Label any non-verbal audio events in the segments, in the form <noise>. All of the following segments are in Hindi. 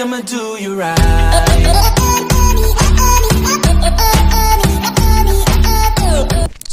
I'ma do you right.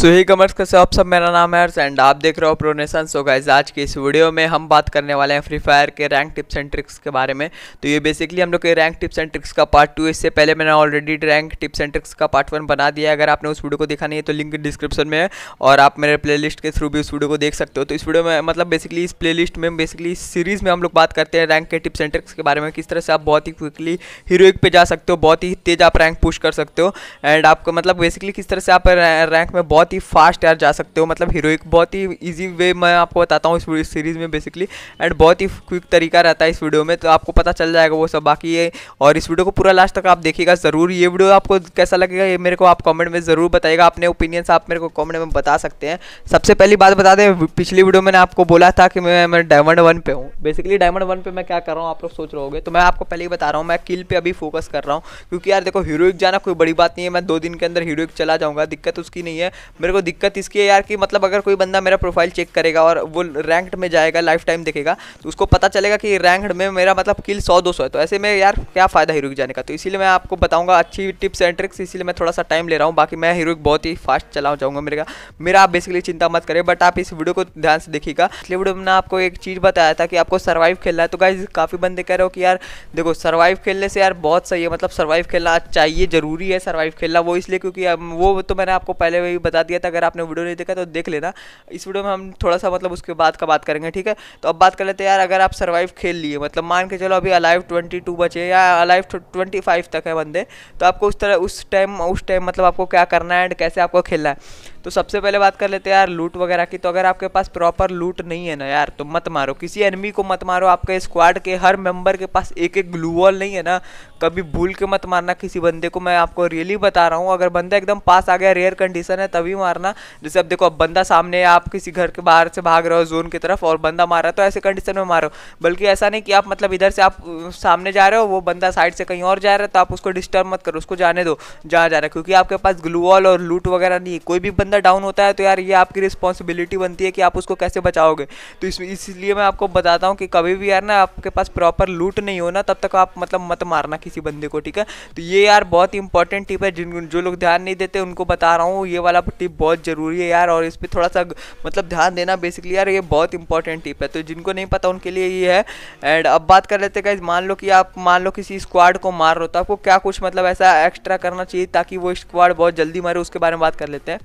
So hi commerce कैसे आप सब? मेरा नाम है हर्ष एंड आप देख रहे हो प्रोनेशन सो गाइज़ आज की इस वीडियो में हम बात करने वाले हैं फ्री फायर के रैंक टिप्स एंड ट्रिक्स के बारे में। तो ये बेसिकली हम लोग के रैंक टिप्स एंड ट्रिक्स का पार्ट टू इससे पहले मैंने already rank tips and tricks का पार्ट वन बना दिया है। अगर आपने उस वीडियो को देखा नहीं है तो लिंक डिस्क्रिप्शन में है और आप मेरे प्ले के थ्रू भी उस वीडियो को देख सकते हो। तो इस वीडियो में मतलब बेसिकली इस प्ले में बेसिकली इस सीरीज़ में हम लोग बात करते हैं रैंक के टिप्स एंड ट्रिक्स के बारे में, किस तरह से आप बहुत ही क्विकली हीरोइक पे जा सकते हो, बहुत ही तेज आप रैंक पुश कर सकते हो। एंड आपको मतलब बेसिकली किस तरह से आप रैंक में बहुत ही फास्ट यार जा सकते हो मतलब हीरोइक बहुत ही इजी वे मैं आपको बताता हूँ इस सीरीज़ में बेसिकली एंड बहुत ही क्विक तरीका रहता है इस वीडियो में तो आपको पता चल जाएगा वो सब। बाकी ये और इस वीडियो को पूरा लास्ट तक आप देखिएगा ज़रूर। ये वीडियो आपको कैसा लगेगा ये मेरे को आप कमेंट में ज़रूर बताइएगा। अपने ओपिनियंस आप मेरे को कमेंट में बता सकते हैं। सबसे पहली बात बता दें, पिछली वीडियो मैंने आपको बोला था कि मैं मैं डायमंड वन पे हूँ। बेसिकली डायमंड वन पे मैं क्या कर रहा हूँ, आप लोग सोच रहे तो मैं आपको पहले ही बता रहा हूँ, मैं किल पे अभी फोकस कर रहा हूँ। क्योंकि यार देखो हीरोइक जाना कोई बड़ी बात नहीं है। मैं दो दिन के अंदर हीरोइक चला जाऊँगा, दिक्कत उसकी नहीं है। मेरे को दिक्कत इसकी है यार कि मतलब अगर कोई बंदा मेरा प्रोफ़ाइल चेक करेगा और वो रैंक्ड में जाएगा लाइफ टाइम देखेगा तो उसको पता चलेगा कि रैंक्ड में मेरा मतलब किल सौ, दो सौ है। तो ऐसे में यार क्या फ़ायदा हीरोइक जाने का? तो इसीलिए मैं आपको बताऊँगा अच्छी टिप्स एंड ट्रिक्स इसीलिए मैं थोड़ा सा टाइम ले रहा हूँ। बाकी मैं हीरोइक बहुत ही फास्ट चला जाऊँगा मेरे का। मेरा आप बेसिकली चिंता मत करें बट आप इस वीडियो को ध्यान से देखिएगा। इसलिए वीडियो में आपको एक चीज़ बताया था कि आपको सर्वाइव खेलना है। तो गाइज़ काफ़ी बंदे कह रहे हो कि यार, देखो सर्वाइव खेलने से यार बहुत सही है। मतलब सर्वाइव खेलना चाहिए, ज़रूरी है सर्वाइव खेलना। वो इसलिए क्योंकि वो तो मैंने आपको पहले भी बता दिया था, अगर आपने वीडियो नहीं देखा तो देख लेना। इस वीडियो में हम थोड़ा सा मतलब उसके बाद का बात करेंगे, ठीक है? तो अब बात कर लेते हैं, यार, अगर आप सर्वाइव खेल लिए मतलब मान के चलो अभी अलाइव ट्वेंटी टू बचे, या अलाइव ट्वेंटी फाइव तक है बंदे तो आपको उस तरह, उस टाइम उस टाइम मतलब आपको क्या करना है एंड कैसे आपको खेलना है? तो सबसे पहले बात कर लेते हैं यार, लूट वगैरह की। तो अगर आपके पास प्रॉपर लूट नहीं है ना यार तो मत मारो। किसी एनमी को मत मारो, आपके स्क्वाड के हर मेंबर के पास एक एक ग्लू वॉल नहीं है ना। कभी भूल के मत मारना किसी बंदे को। मैं आपको रियली बता रहा हूँ, अगर बंदा एकदम पास आ गया रेयर कंडीशन है, तभी मारना। जैसे अब देखो, अब बंदा सामने आप किसी घर के बाहर से भाग रहे हो जोन की तरफ़, और बंदा मार रहा है तो ऐसे कंडीशन में मारो। बल्कि ऐसा नहीं कि आप मतलब इधर से आप सामने जा रहे हो, वो बंदा साइड से कहीं और जा रहा है तो आप उसको डिस्टर्ब मत करो, उसको जाने दो, जहाँ जा रहा है। क्योंकि आपके पास ग्लू वॉल और लूट वगैरह नहीं कोई भी बंदा डाउन होता है तो यार ये आपकी रिस्पॉन्सिबिलिटी बनती है कि आप उसको कैसे बचाओगे। तो इस, इसलिए मैं आपको बताता हूँ कि कभी भी यार ना आपके पास प्रॉपर लूट नहीं हो ना, तब तक आप मतलब मत मारना किसी बंदे को, ठीक है? तो ये यार बहुत इंपॉर्टेंट टिप है, जिन, जो लोग ध्यान नहीं देते उनको बता रहा हूँ, ये वाला टिप बहुत ज़रूरी है यार, और इस पर थोड़ा सा मतलब ध्यान देना बेसिकली यार, ये बहुत इंपॉर्टेंट टिप है। तो जिनको नहीं पता उनके लिए ये है। एंड अब बात कर लेते हैं मान लो कि आप, मान लो किसी स्क्वाड को मार रहे हो तो आपको क्या कुछ मतलब ऐसा एक्स्ट्रा करना चाहिए ताकि वो स्क्वाड बहुत जल्दी मारे, उसके बारे में बात कर लेते हैं।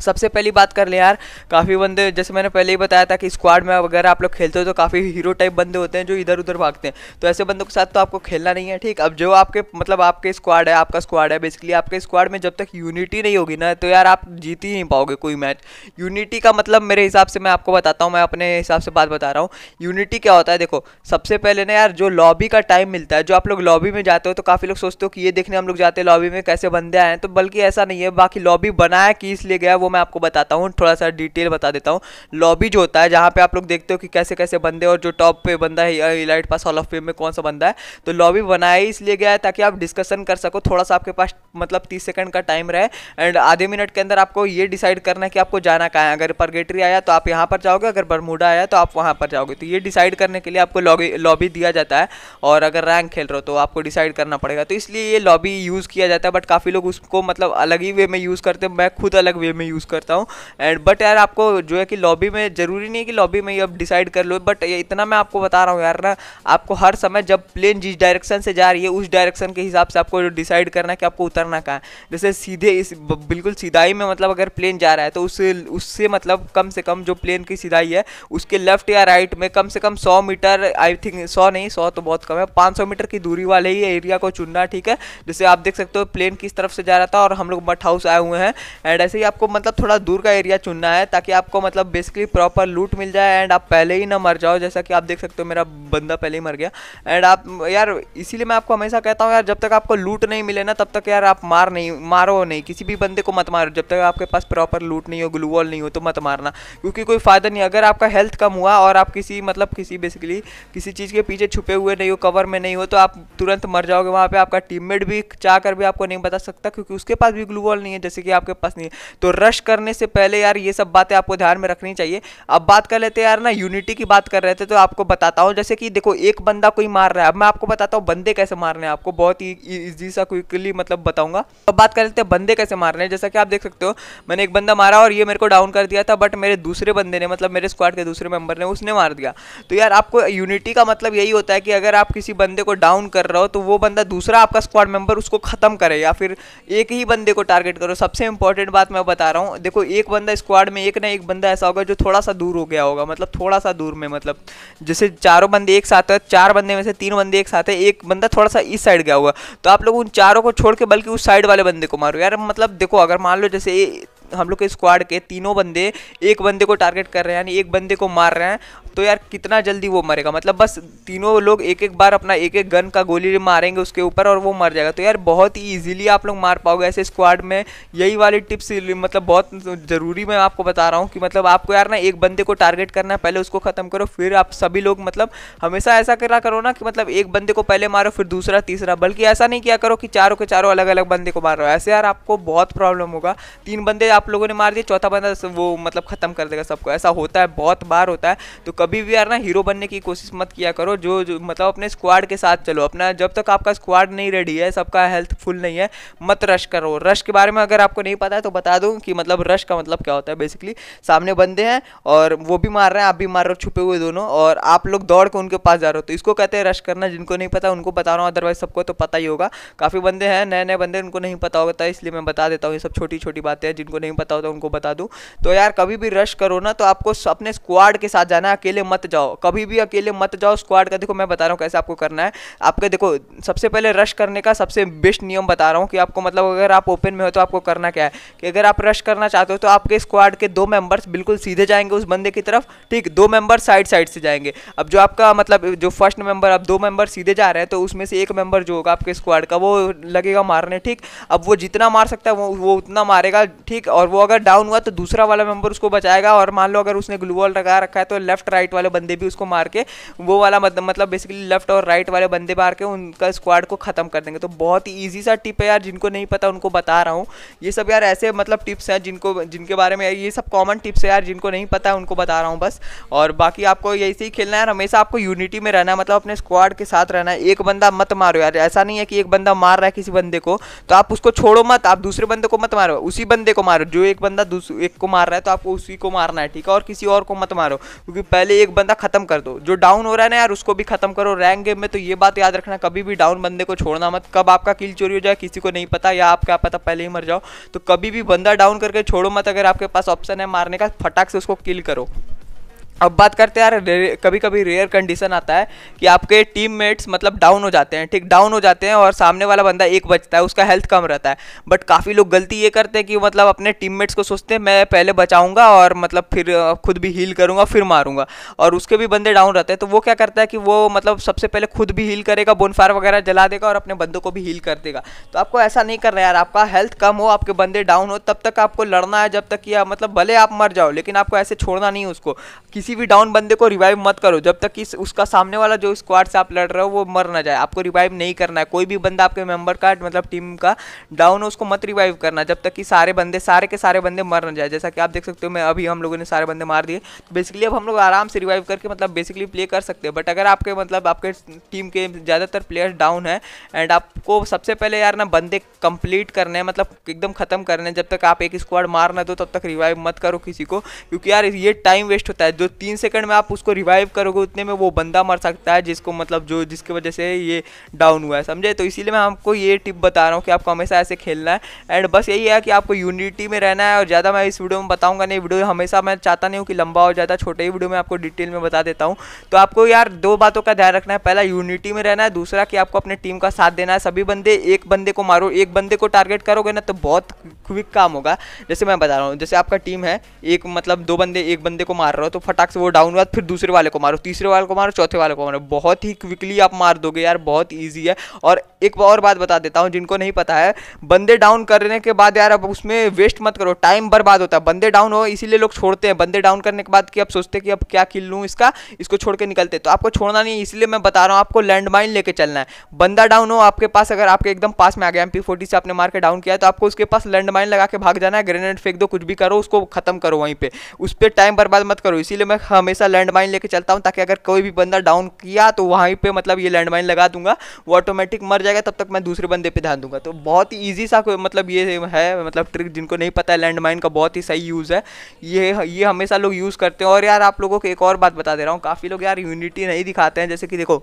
सबसे पहली बात कर ले यार, काफ़ी बंदे, जैसे मैंने पहले ही बताया था कि स्क्वाड में अगर आप लोग खेलते हो तो काफ़ी हीरो टाइप बंदे होते हैं जो इधर उधर भागते हैं। तो ऐसे बंदों के साथ तो आपको खेलना नहीं है, ठीक? अब जो आपके मतलब आपके स्क्वाड है, आपका स्क्वाड है बेसिकली आपके स्क्वाड में जब तक यूनिटी नहीं होगी ना तो यार आप जीत ही नहीं पाओगे कोई मैच यूनिटी का मतलब मेरे हिसाब से मैं आपको बताता हूँ, मैं अपने हिसाब से बात बता रहा हूँ। यूनिटी क्या होता है, देखो, सबसे पहले ना यार, जो लॉबी का टाइम मिलता है, जो आप लोग लॉबी में जाते हो तो काफ़ी लोग सोचते हो कि ये देखने हम लोग जाते हैं लॉबी में कैसे बंदे आए हैं तो बल्कि ऐसा नहीं है, बाकी लॉबी बनाया कि इसलिए गया, वो मैं आपको बताता हूँ, थोड़ा सा डिटेल बता देता हूँ। लॉबी जो होता है, जहाँ पे आप लोग देखते हो कि कैसे कैसे बंदे और जो टॉप पे बंदा है elite pass hall of fame में कौन सा बंदा है। तो लॉबी बनाया इसलिए गया है ताकि आप डिस्कशन कर सको, थोड़ा सा आपके पास मतलब तीस सेकंड का टाइम रहे। एंड आधे मिनट के अंदर आपको ये डिसाइड करना है कि आपको जाना कहाँ है। अगर परगेटरी आया तो आप यहाँ पर जाओगे, अगर बरमूडा आया तो आप वहाँ पर जाओगे। तो ये डिसाइड करने के लिए आपको लॉबी दिया जाता है। और अगर रैंक खेल रहे हो तो आपको डिसाइड करना पड़ेगा। तो इसलिए ये लॉबी यूज़ किया जाता है बट काफ़ी लोग उसको मतलब अलग ही वे में यूज़ करते हैं। मैं खुद अलग वे में यूज़ करता हूँ। एंड बट यार आपको जो है कि लॉबी में, ज़रूरी नहीं है कि लॉबी में ही अब डिसाइड कर लो बट इतना मैं आपको बता रहा हूँ यार ना, आपको हर समय जब प्लेन जिस डायरेक्शन से जा रही है, उस डायरेक्शन के हिसाब से आपको डिसाइड करना है कि आपको उतरना कहाँ है। जैसे सीधे इस बिल्कुल सीधाई में मतलब अगर प्लेन जा रहा है तो उससे उससे मतलब कम से कम जो प्लेन की सीधाई है, उसके लेफ़्ट या राइट में कम से कम सौ मीटर आई थिंक सौ नहीं, सौ तो बहुत कम है, पाँच सौ मीटर की दूरी वाले ही एरिया को चुनना, ठीक है? जैसे आप देख सकते हो प्लेन किस तरफ़ से जा रहा था और हम लोग मठ हाउस आए हुए हैं। एंड ऐसे ही आपको मतलब थोड़ा दूर का एरिया चुनना है ताकि आपको मतलब बेसिकली प्रॉपर लूट मिल जाए एंड आप पहले ही ना मर जाओ, जैसा कि आप देख सकते हो मेरा बंदा पहले ही मर गया। एंड आप, यार, इसीलिए मैं आपको हमेशा कहता हूँ, यार, जब तक आपको लूट नहीं मिले ना, तब तक यार आप मार नहीं, मारो नहीं। किसी भी बंदे को मत मारो, जब तक आपके पास प्रॉपर लूट नहीं हो ग्लू वॉल नहीं हो तो मत मारना। क्योंकि कोई फ़ायदा नहीं, अगर आपका हेल्थ कम हुआ और आप किसी मतलब किसी बेसिकली किसी चीज़ के पीछे छुपे हुए नहीं हो कवर में नहीं हो तो आप तुरंत मर जाओगे वहाँ पर आपका टीममेट भी चाह भी आपको नहीं बता सकता, क्योंकि उसके पास भी ग्लू वॉल नहीं है, जैसे कि आपके पास नहीं है। तो रश रश करने से पहले यार ये सब बातें आपको ध्यान में रखनी चाहिए। अब बात कर लेते हैं यार ना यूनिटी की बात कर रहे थे तो आपको बताता हूँ, जैसे कि देखो, एक बंदा कोई मार रहा है। अब मैं आपको बताता हूँ, बंदे कैसे मारने हैं आपको, बहुत ही ईजी सा क्विकली मतलब बताऊँगा। अब बात कर लेते हैं, बंदे कैसे मार रहे हैं। जैसा कि आप देख सकते हो, मैंने एक बंदा मारा और ये मेरे को डाउन कर दिया था बट मेरे दूसरे बंदे ने मतलब मेरे स्क्वाड के दूसरे मेंबर ने उसने मार दिया। तो यार आपको यूनिटी का मतलब यही होता है कि अगर आप किसी बंदे को डाउन कर रहे हो तो वो बंदा दूसरा आपका स्क्वाड मेंबर उसको खत्म करे या फिर एक ही बंदे को टारगेट करो। सबसे इंपॉर्टेंट बात मैं बता रहा हूँ देखो, एक बंदा स्क्वाड में, एक ना एक बंदा ऐसा होगा जो थोड़ा सा दूर हो गया होगा मतलब थोड़ा सा दूर में मतलब जैसे चारों बंदे एक साथ है, चार बंदे में से तीन बंदे एक साथ है, एक बंदा थोड़ा सा इस साइड गया होगा। तो आप लोग उन चारों को छोड़ के बल्कि उस साइड वाले बंदे को मारो। यार मतलब देखो, अगर मान लो जैसे हम लोग के स्क्वाड के तीनों बंदे एक बंदे को टारगेट कर रहे हैं, यानी एक बंदे को मार रहे हैं। तो यार कितना जल्दी वो मरेगा? मतलब बस तीनों लोग एक एक बार अपना एक एक गन का गोली मारेंगे उसके ऊपर और वो मर जाएगा। तो यार बहुत ही ईजिली आप लोग मार पाओगे ऐसे स्क्वाड में। यही वाली टिप्स मतलब बहुत ज़रूरी मैं आपको बता रहा हूँ कि मतलब आपको यार ना एक बंदे को टारगेट करना है, पहले उसको ख़त्म करो, फिर आप सभी लोग मतलब हमेशा ऐसा करा करो ना कि मतलब एक बंदे को पहले मारो, फिर दूसरा, तीसरा। बल्कि ऐसा नहीं किया करो कि चारों के चारों अलग अलग बंदे को मार रहे हो। ऐसे यार आपको बहुत प्रॉब्लम होगा। तीन बंदे आप लोगों ने मार दिया चौथा बंदा वो मतलब ख़त्म कर देगा सबको। ऐसा होता है बहुत बार होता है। तो कभी भी यार ना हीरो बनने की कोशिश मत किया करो जो, जो मतलब अपने स्क्वाड के साथ चलो। अपना जब तक आपका स्क्वाड नहीं रेडी है सबका हेल्थ फुल नहीं है मत रश करो। रश के बारे में अगर आपको नहीं पता है तो बता दूँ कि मतलब रश का मतलब क्या होता है बेसिकली सामने बंदे हैं और वो भी मार रहे हैं आप भी मार रहे हो छुपे हुए दोनों और आप लोग दौड़ के उनके पास जा रहे हो। तो इसको कहते हैं रश करना। जिनको नहीं पता उनको बता रहा हूँ अदरवाइज़ सबको तो पता ही होगा। काफ़ी बंदे हैं नए नए बंदे उनको नहीं पता होता इसलिए मैं बता देता हूँ ये सब छोटी छोटी बातें हैं जिनको नहीं पता होता, उनको बता दूँ। तो यार, कभी भी रश करो ना तो आपको अपने स्क्वाड के साथ जाना है, अकेले मत जाओ। कभी भी अकेले मत जाओ स्क्वाड का। देखो, मैं बता रहा हूँ कैसे आपको करना है। आपके देखो, सबसे पहले रश करने का सबसे बेस्ट नियम बता रहा हूँ कि आपको मतलब अगर आप ओपन में हो तो आपको करना क्या है। कि अगर आप रश करना चाहते हो तो आपके स्क्वाड के दो मेंबर्स बिल्कुल सीधे जाएँगे उस बंदे की तरफ़। ठीक, दो मेंबर साइड साइड से जाएँगे। अब जो आपका मतलब जो फ़र्स्ट मेंबर अब दो मेंबर सीधे जा रहे हैं तो उसमें से एक मेंबर जो होगा आपके स्क्वाड का, वो लगेगा मारने। ठीक, अब वो जितना मार सकता है, वो वो उतना मारेगा। ठीक और वो अगर डाउन हुआ तो दूसरा वाला मेंबर उसको बचाएगा और मान लो अगर उसने ग्लू वॉल लगा रखा है तो लेफ़्ट राइट वाले बंदे भी उसको मार के वो वाला मतलब बेसिकली लेफ़्ट और राइट वाले बंदे मार के उनका स्क्वाड को ख़त्म कर देंगे। तो बहुत ही ईजी सा टिप है यार, जिनको नहीं पता उनको बता रहा हूँ। ये सब यार ऐसे मतलब टिप्स हैं जिनको, जिनके बारे में ये सब कॉमन टिप्स है यार, जिनको नहीं पता है उनको बता रहा हूँ बस। और बाकी आपको यही से ही खेलना है हमेशा आपको यूनिटी में रहना मतलब अपने स्क्वाड के साथ रहना है। एक बंदा मत मारो यार, ऐसा नहीं है कि एक बंदा मार रहा है किसी बंदे को तो आप उसको छोड़ो मत, आप दूसरे बंदे को मत मारो, उसी बंदे को मारो। जो एक बंदा दूसरे एक को मार रहा है तो आपको उसी को मारना है, ठीक है? और किसी और को मत मारो, क्योंकि पहले एक बंदा खत्म कर दो। जो डाउन हो रहा है ना यार, उसको भी खत्म करो। रैंक गेम में तो ये बात याद रखना, कभी भी डाउन बंदे को छोड़ना मत। कब आपका किल चोरी हो जाए, किसी को नहीं पता, या आप क्या पता पहले ही मर जाओ। तो कभी भी बंदा डाउन करके छोड़ो मत, अगर आपके पास ऑप्शन है मारने का, फटाक से उसको किल करो। अब बात करते हैं यार कभी कभी रेयर कंडीशन आता है कि आपके टीममेट्स मतलब डाउन हो जाते हैं, ठीक? डाउन हो जाते हैं और सामने वाला बंदा एक बचता है, उसका हेल्थ कम रहता है। बट काफ़ी लोग गलती ये करते हैं कि मतलब अपने टीममेट्स को सोचते हैं, मैं पहले बचाऊँगा और मतलब फिर खुद भी हील करूँगा, फिर मारूँगा। और उसके भी बंदे डाउन रहते हैं तो वो क्या करता है कि वो मतलब सबसे पहले खुद भी हील करेगा बोनफायर वगैरह जला देगा और अपने बंदों को भी हील कर देगा। तो आपको ऐसा नहीं करना यार, आपका हेल्थ कम हो, आपके बंदे डाउन हो, तब तक आपको लड़ना है, जब तक कि मतलब भले आप मर जाओ, लेकिन आपको ऐसे छोड़ना नहीं उसको। किसी किसी भी डाउन बंदे को रिवाइव मत करो। जब तक कि उसका सामने वाला जो स्क्वाड से आप लड़ रहे हो, वो मर ना जाए। आपको रिवाइव नहीं करना है। कोई भी बंदा आपके मेंबर का मतलब टीम का डाउन हो, उसको मत रिवाइव करना। जब तक कि सारे बंदे, सारे के सारे बंदे मर ना जाए। जैसा कि आप देख सकते हो, मैं अभी हम लोगों ने सारे बंदे मार दिए। तो बेसिकली अब हम लोग आराम से रिवाइव करके मतलब बेसिकली प्ले कर सकते हैं। बट अगर आपके मतलब आपके टीम के ज़्यादातर प्लेयर्स डाउन है एंड आपको सबसे पहले यार ना बंदे कंप्लीट करने हैं मतलब एकदम खत्म करने हैं, जब तक आप एक स्क्वाड मार ना दो, तब तक रिवाइव मत करो किसी को। क्योंकि यार ये टाइम वेस्ट होता है। जो तीन सेकंड में आप उसको रिवाइव करोगे, उतने में वो बंदा मर सकता है, जिसको मतलब जो, जिसकी वजह से ये डाउन हुआ है, समझे? तो इसीलिए मैं आपको ये टिप बता रहा हूँ कि आपको हमेशा ऐसे खेलना है। एंड बस यही है कि आपको यूनिटी में रहना है और ज़्यादा मैं इस वीडियो में बताऊँगा नहीं। वीडियो हमेशा मैं चाहता नहीं हूँ कि लंबा हो जाता, छोटे ही वीडियो में आपको डिटेल में बता देता हूँ। तो आपको यार दो बातों का ध्यान रखना है। पहला यूनिटी में रहना है। दूसरा, कि आपको अपने टीम का साथ देना है। सभी बंदे एक बंदे को मारो, एक बंदे को टारगेट करोगे ना तो बहुत क्विक काम होगा। जैसे मैं बता रहा हूँ, जैसे आपका टीम है, एक मतलब दो बंदे एक बंदे को मार रहे हो तो फटाक फटाक से वो डाउन हुआ, फिर दूसरे वाले को मारो, तीसरे वाले को मारो, चौथे वाले को मारो। बहुत ही क्विकली आप मार दोगे यार, बहुत ईजी है। और एक और बात बता देता हूँ, जिनको नहीं पता है, बंदे डाउन करने के बाद यार अब उसमें वेस्ट मत करो टाइम बर्बाद होता है। बंदे डाउन हो, इसीलिए लोग छोड़ते हैं। बंदे डाउन करने के बाद कि अब सोचते कि अब क्या किल लूँ इसका, इसको छोड़ के निकलते तो आपको छोड़ना नहीं इसलिए मैं बता रहा हूँ, आपको लैंड माइन लेके चलना है। बंदा डाउन हो, आपके पास अगर आपके एकदम पास में आ गया एम पी से आपने मार के डाउन किया तो आपको उसके पास लैंड माइन लगा के भाग जाना है। ग्रेनेड फेंक दो, कुछ भी करो, उसको खत्म करो वहीं पे। उस पर टाइम बर्बाद मत करो, इसीलिए मैं हमेशा लैंड माइन लेके चलता हूँ ताकि अगर कोई भी बंदा डाउन किया तो वहीं पे मतलब ये लैंड माइन लगा दूँगा, वो ऑटोमेटिक मर जाएगा, तब तक मैं दूसरे बंदे पे ध्यान दूँगा। तो बहुत ही ईजी सा मतलब ये है मतलब ट्रिक जिनको नहीं पता है लैंड माइन का बहुत ही सही यूज़ है। ये ये हमेशा लोग यूज़ करते हैं। और यार आप लोगों को एक और बात बता दे रहा हूँ। काफ़ी लोग यार यूनिटी नहीं दिखाते हैं। जैसे कि देखो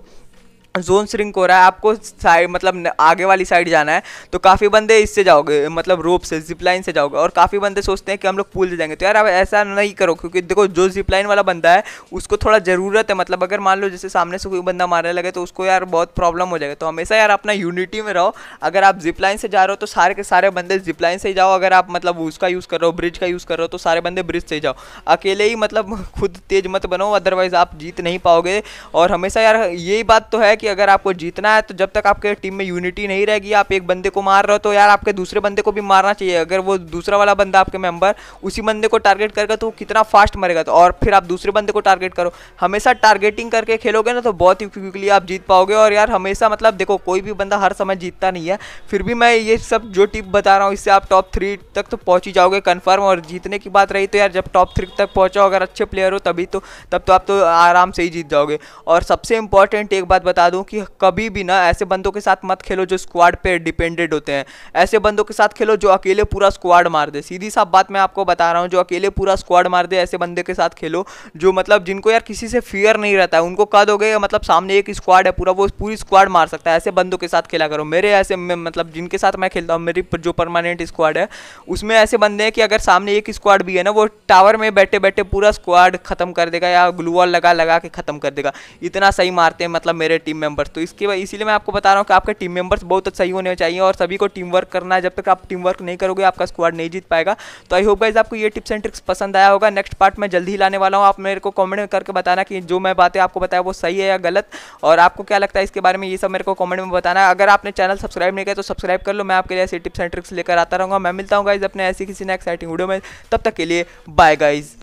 जोन श्रिंक हो रहा है, आपको साइड मतलब आगे वाली साइड जाना है तो काफ़ी बंदे इससे जाओगे मतलब रोप से जिपलाइन से जाओगे, और काफ़ी बंदे सोचते हैं कि हम लोग पुल से जाएँगे। तो यार, अब ऐसा नहीं करो, क्योंकि देखो, जो जिपलाइन वाला बंदा है, उसको थोड़ा ज़रूरत है मतलब अगर मान लो जैसे सामने से कोई बंदा मारने लगे तो उसको यार बहुत प्रॉब्लम हो जाएगा। तो हमेशा यार अपना यूनिटी में रहो। अगर आप जिपलाइन से जा रहे हो तो सारे के सारे बंदे जिपलाइन से ही जाओ। अगर आप मतलब उसका यूज़ कर रहे हो ब्रिज का यूज़ कर रहे हो तो सारे बंदे ब्रिज से ही जाओ। अकेले ही मतलब <laughs> खुद तेज मत बनो अदरवाइज़ आप जीत नहीं पाओगे। और हमेशा यार, यही बात तो है कि अगर आपको जीतना है तो जब तक आपके टीम में यूनिटी नहीं रहेगी, आप एक बंदे को मार रहे हो तो यार आपके दूसरे बंदे को भी मारना चाहिए। अगर वो दूसरा वाला बंदा आपके मेंबर उसी बंदे को टारगेट करेगा तो कितना फास्ट मरेगा। तो और फिर आप दूसरे बंदे को टारगेट करो। हमेशा टारगेटिंग करके खेलोगे ना तो बहुत ही क्विकली आप जीत पाओगे। और यार हमेशा मतलब देखो, कोई भी बंदा हर समय जीतता नहीं है। फिर भी मैं ये सब जो टिप बता रहा हूँ, इससे आप टॉप थ्री तक तो पहुँच ही जाओगे कन्फर्म और जीतने की बात रही तो यार जब टॉप थ्री तक पहुँचो, अगर अच्छे प्लेयर हो, तभी तो तब तो आप तो आराम से ही जीत जाओगे। और सबसे इंपॉर्टेंट एक बात बता दूँ कि कभी भी ना ऐसे बंदों के साथ मत खेलो जो स्क्वाड पे डिपेंडेड होते हैं। ऐसे बंदों के साथ खेलो जो अकेले पूरा स्क्वाड मार दे। सीधी साफ़ बात मैं आपको बता रहा हूँ, जो अकेले पूरा स्क्वाड मार दे, ऐसे बंदे के साथ खेलो जो मतलब जिनको यार किसी से फियर नहीं रहता है। उनको कह दोगे मतलब सामने एक स्क्वाड है पूरा, वो पूरी स्क्वाड मार सकता है। ऐसे बंदों के साथ खेला करो। मेरे ऐसे मतलब जिनके साथ मैं खेलता हूँ, मेरी जो परमानेंट स्क्वाड है, उसमें ऐसे बंदे हैं कि अगर सामने एक स्क्वाड भी है ना, वो टावर में बैठे बैठे पूरा स्क्वाड खत्म कर देगा या ग्लूवॉल लगा लगा के खत्म कर देगा। इतना सही मारते हैं मतलब मेरे टीम मेंबर्स तो इसके इसीलिए मैं आपको बता रहा हूँ कि आपके टीम मेंबर्स बहुत सही होने चाहिए और सभी को टीम वर्क करना है। जब तक आप टीम वर्क नहीं करोगे, आपका स्क्वाड नहीं जीत पाएगा। तो आई होप गाइज़ आपको ये टिप्स एंड ट्रिक्स पसंद आया होगा। नेक्स्ट पार्ट मैं जल्दी ही लाने वाला हूँ। आप मेरे को कॉमेंट में करके बताना कि जो मैं बातें आपको बताया, वो सही है या गलत। और आपको क्या लगता है इसके बारे में, ये सब मेरे को कॉमेंट में बताना। अगर आपने चैनल सब्सक्राइब नहीं किया तो सब्सक्राइब कर लो। मैं आपके लिए ऐसी टिप्स एंड ट्रिक्स लेकर आता रहूँगा। मैं मिलता हूँ गाइज़ अपने ऐसी किसी ने एक्साइटिंग वीडियो में। तब तक के लिए बाय गाइज़